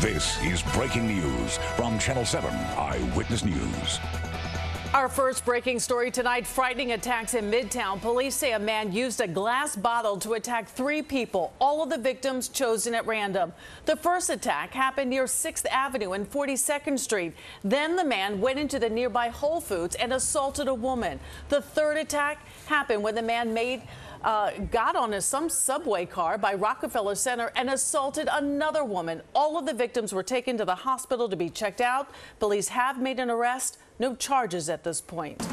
This is breaking news from Channel 7 Eyewitness News. Our first breaking story tonight frightening attacks in Midtown. Police say a man used a glass bottle to attack three people, all of the victims chosen at random. The first attack happened near 6th Avenue and 42nd Street. Then the man went into the nearby Whole Foods and assaulted a woman. The third attack happened when the man made uh, got on a, some subway car by Rockefeller Center and assaulted another woman. All of the victims were taken to the hospital to be checked out. Police have made an arrest. No charges at this point.